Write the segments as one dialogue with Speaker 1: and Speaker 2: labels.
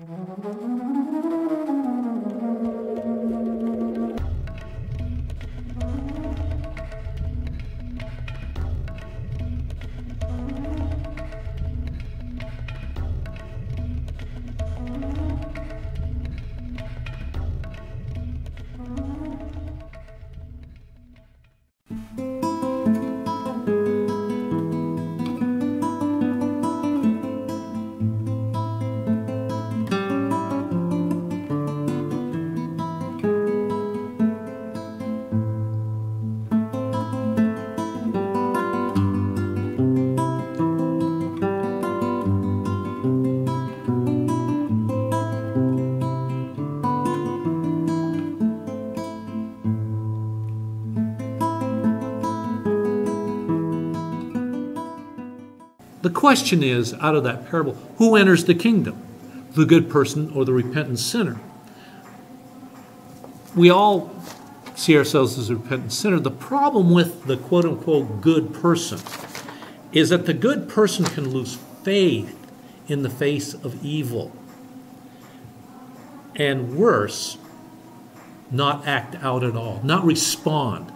Speaker 1: The question is out of that parable who enters the kingdom? The good person or the repentant sinner? We all see ourselves as a repentant sinner. The problem with the quote unquote good person is that the good person can lose faith in the face of evil. And worse, not act out at all, not respond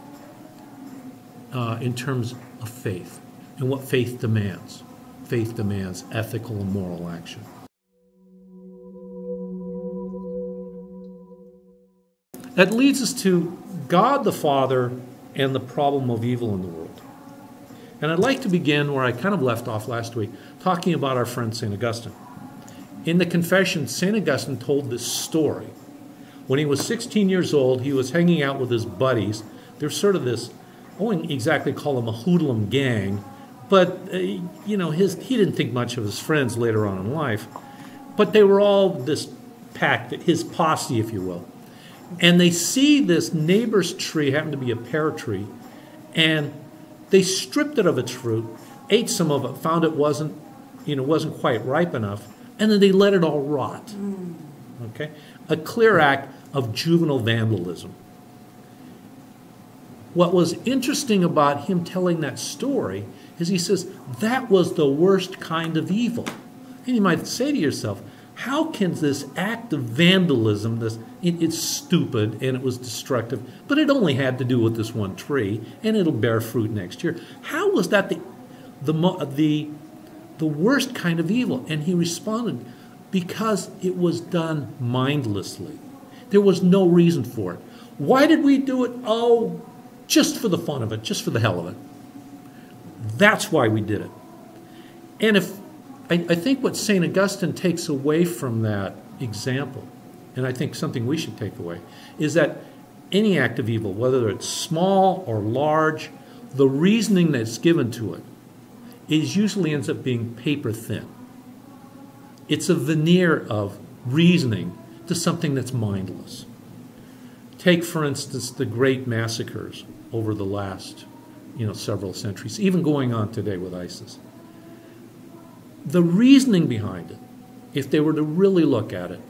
Speaker 1: uh, in terms of faith and what faith demands faith demands ethical and moral action. That leads us to God the Father and the problem of evil in the world. And I'd like to begin where I kind of left off last week, talking about our friend St. Augustine. In the Confession, St. Augustine told this story. When he was 16 years old, he was hanging out with his buddies. They're sort of this, I wouldn't exactly call them a hoodlum gang, but, uh, you know, his, he didn't think much of his friends later on in life. But they were all this pack, his posse, if you will. And they see this neighbor's tree, happened to be a pear tree, and they stripped it of its fruit, ate some of it, found it wasn't, you know, wasn't quite ripe enough, and then they let it all rot. Mm. Okay? A clear act of juvenile vandalism. What was interesting about him telling that story is he says that was the worst kind of evil. And you might say to yourself, how can this act of vandalism, this it, it's stupid and it was destructive, but it only had to do with this one tree and it'll bear fruit next year. How was that the the the the worst kind of evil? And he responded, because it was done mindlessly. There was no reason for it. Why did we do it? Oh, just for the fun of it, just for the hell of it. That's why we did it. And if I, I think what St. Augustine takes away from that example, and I think something we should take away, is that any act of evil, whether it's small or large, the reasoning that's given to it is usually ends up being paper thin. It's a veneer of reasoning to something that's mindless. Take, for instance, the great massacres over the last you know, several centuries, even going on today with ISIS. The reasoning behind it, if they were to really look at it,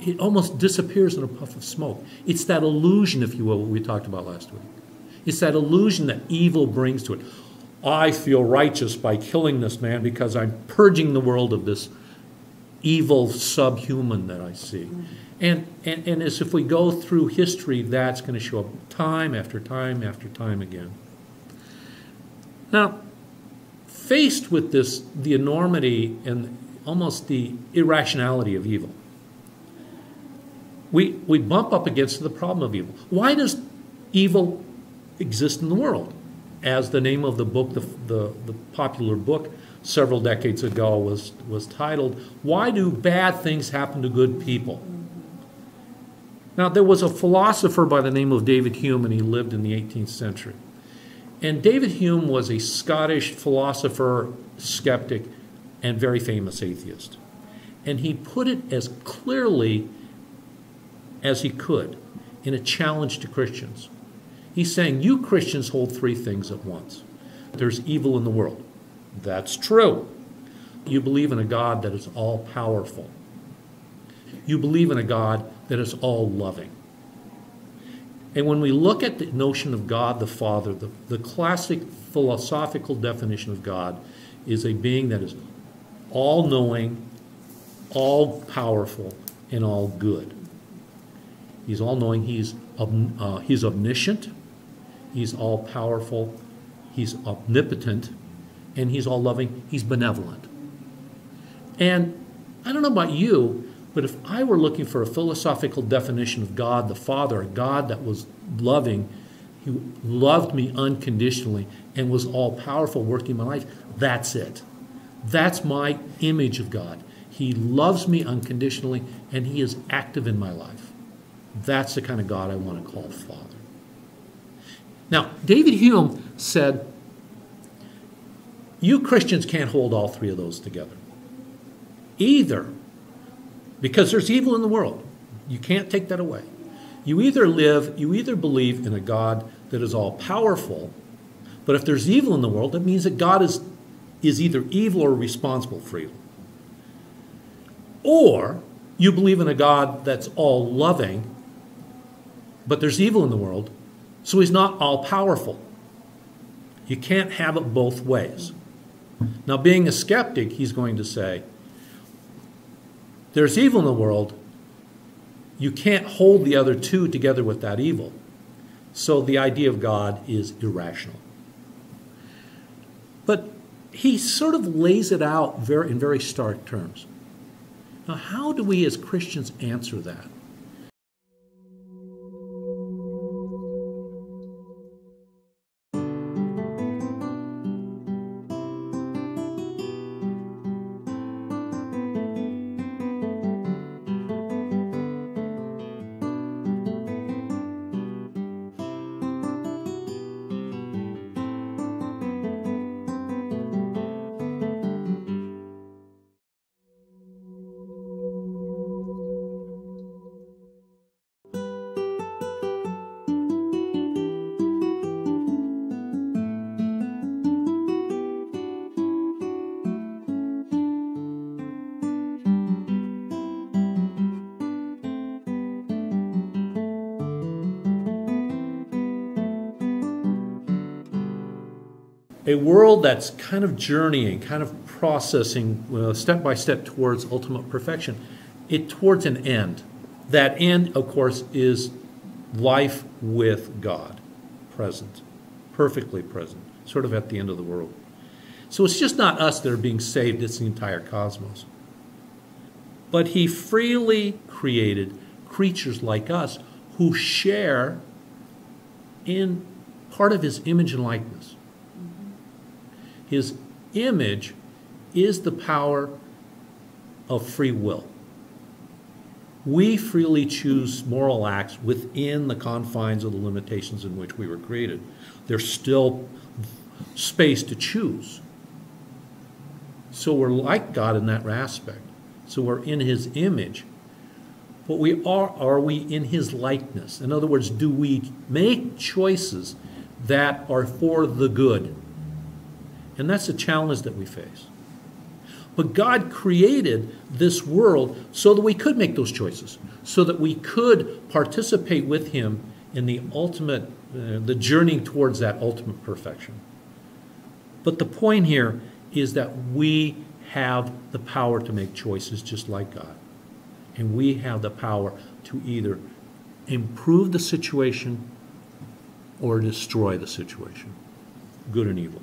Speaker 1: it almost disappears in a puff of smoke. It's that illusion, if you will, we talked about last week. It's that illusion that evil brings to it. I feel righteous by killing this man because I'm purging the world of this evil subhuman that I see. Mm. And, and, and as if we go through history, that's going to show up time after time after time again. Now, faced with this, the enormity and almost the irrationality of evil, we, we bump up against the problem of evil. Why does evil exist in the world? As the name of the book, the, the, the popular book several decades ago was, was titled, Why Do Bad Things Happen to Good People? Now, there was a philosopher by the name of David Hume, and he lived in the 18th century. And David Hume was a Scottish philosopher, skeptic, and very famous atheist. And he put it as clearly as he could in a challenge to Christians. He's saying, You Christians hold three things at once there's evil in the world. That's true. You believe in a God that is all powerful. You believe in a God that is all loving. And when we look at the notion of God the Father, the, the classic philosophical definition of God is a being that is all knowing, all powerful and all good. He's all knowing. He's, uh, he's omniscient. He's all powerful. He's omnipotent. And he's all loving. He's benevolent. And I don't know about you, but if I were looking for a philosophical definition of God the Father, a God that was loving, who loved me unconditionally and was all powerful working my life, that's it. That's my image of God. He loves me unconditionally and he is active in my life. That's the kind of God I want to call Father. Now, David Hume said, You Christians can't hold all three of those together. Either, because there's evil in the world, you can't take that away. You either live, you either believe in a God that is all powerful, but if there's evil in the world, that means that God is, is either evil or responsible for evil. Or you believe in a God that's all loving, but there's evil in the world, so he's not all powerful. You can't have it both ways. Now, being a skeptic, he's going to say, there's evil in the world. You can't hold the other two together with that evil. So the idea of God is irrational. But he sort of lays it out very, in very stark terms. Now, how do we as Christians answer that? A world that's kind of journeying, kind of processing uh, step by step towards ultimate perfection, it towards an end. That end, of course, is life with God, present, perfectly present, sort of at the end of the world. So it's just not us that are being saved, it's the entire cosmos. But He freely created creatures like us who share in part of His image and likeness. His image is the power of free will. We freely choose moral acts within the confines of the limitations in which we were created. There's still space to choose. So we're like God in that aspect. So we're in his image. But we are are we in his likeness? In other words, do we make choices that are for the good? And that's the challenge that we face. But God created this world so that we could make those choices, so that we could participate with Him in the ultimate, uh, the journey towards that ultimate perfection. But the point here is that we have the power to make choices just like God. And we have the power to either improve the situation or destroy the situation, good and evil.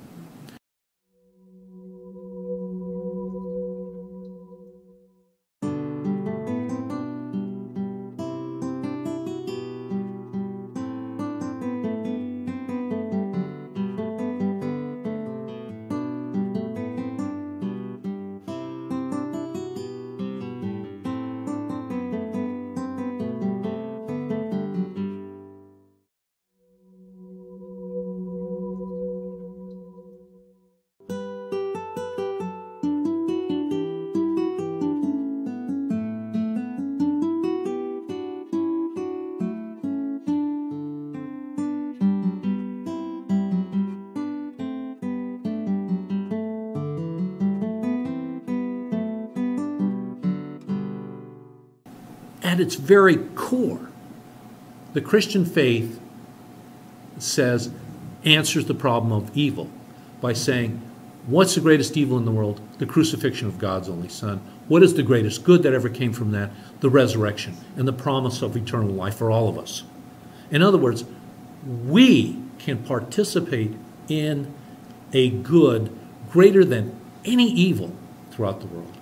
Speaker 1: At its very core, the Christian faith says, answers the problem of evil by saying, What's the greatest evil in the world? The crucifixion of God's only Son. What is the greatest good that ever came from that? The resurrection and the promise of eternal life for all of us. In other words, we can participate in a good greater than any evil throughout the world.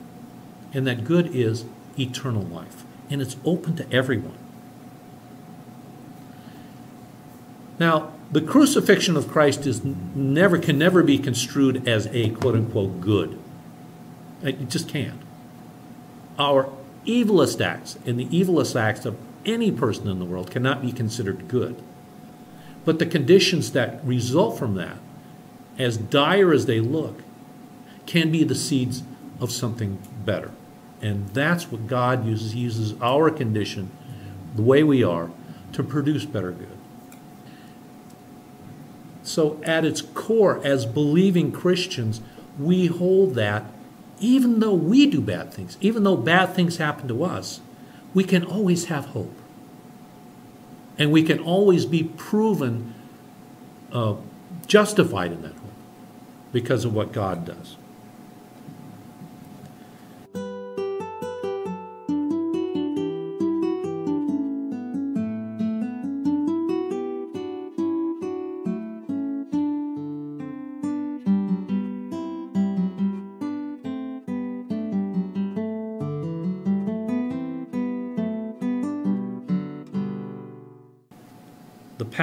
Speaker 1: And that good is eternal life. And it's open to everyone. Now, the crucifixion of Christ is never can never be construed as a quote unquote good. It just can't. Our evilest acts and the evilest acts of any person in the world cannot be considered good. But the conditions that result from that, as dire as they look, can be the seeds of something better. And that's what God uses. He uses our condition, the way we are, to produce better good. So, at its core, as believing Christians, we hold that even though we do bad things, even though bad things happen to us, we can always have hope. And we can always be proven uh, justified in that hope because of what God does.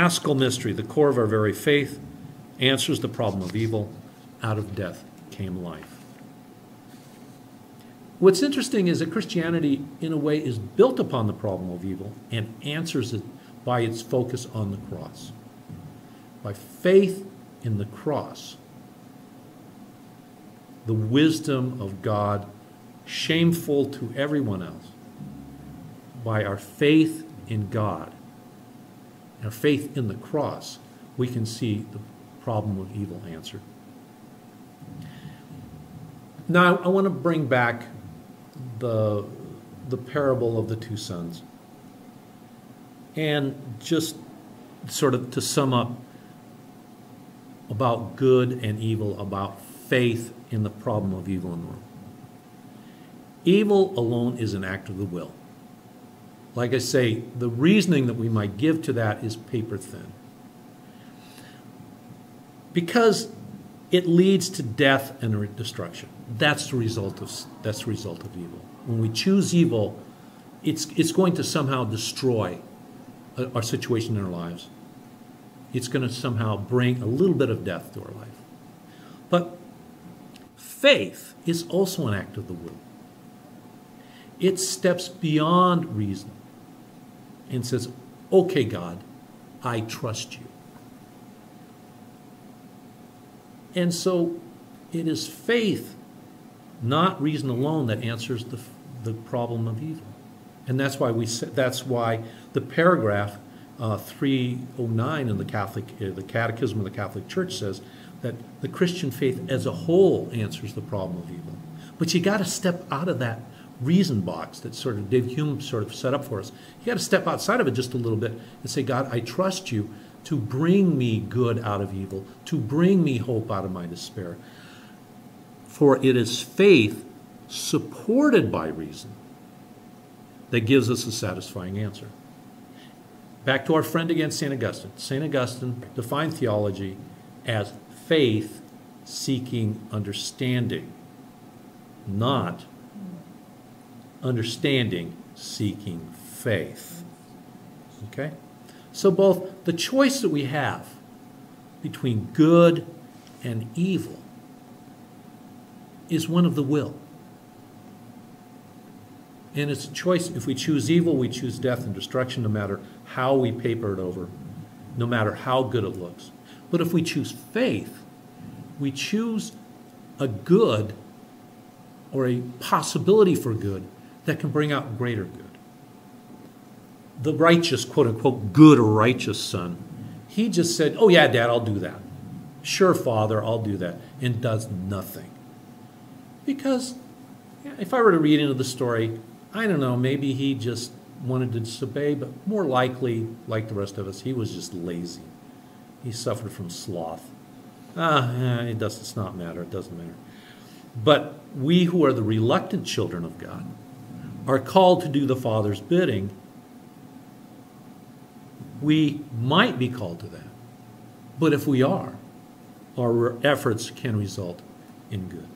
Speaker 1: Paschal mystery, the core of our very faith, answers the problem of evil. Out of death came life. What's interesting is that Christianity, in a way, is built upon the problem of evil and answers it by its focus on the cross. By faith in the cross, the wisdom of God, shameful to everyone else, by our faith in God, our faith in the cross, we can see the problem of evil answered. Now, I want to bring back the, the parable of the two sons. And just sort of to sum up about good and evil, about faith in the problem of evil the world. Evil alone is an act of the will. Like I say, the reasoning that we might give to that is paper thin. Because it leads to death and destruction. That's the result of that's the result of evil. When we choose evil, it's it's going to somehow destroy our situation in our lives. It's going to somehow bring a little bit of death to our life. But faith is also an act of the will. It steps beyond reason and says, Okay, God, I trust you. And so it is faith, not reason alone, that answers the, the problem of evil. And that's why we that's why the paragraph uh, 309 in the Catholic uh, the Catechism of the Catholic Church says that the Christian faith as a whole answers the problem of evil. But you got to step out of that reason box that sort of Dave Hume sort of set up for us. You got to step outside of it just a little bit and say, God, I trust you to bring me good out of evil, to bring me hope out of my despair. For it is faith supported by reason that gives us a satisfying answer. Back to our friend again, St. Augustine. St. Augustine defined theology as faith seeking understanding, not understanding, seeking faith. Okay? So, both the choice that we have between good and evil is one of the will. And it's a choice. If we choose evil, we choose death and destruction, no matter how we paper it over, no matter how good it looks. But if we choose faith, we choose a good or a possibility for good that can bring out greater good. The righteous, quote unquote, good or righteous son, he just said, Oh, yeah, dad, I'll do that. Sure, father, I'll do that, and does nothing. Because if I were to read into the story, I don't know, maybe he just wanted to disobey, but more likely, like the rest of us, he was just lazy. He suffered from sloth. Ah, it does, it's not matter, it doesn't matter. But we who are the reluctant children of God are called to do the Father's bidding. We might be called to that. But if we are, our efforts can result in good.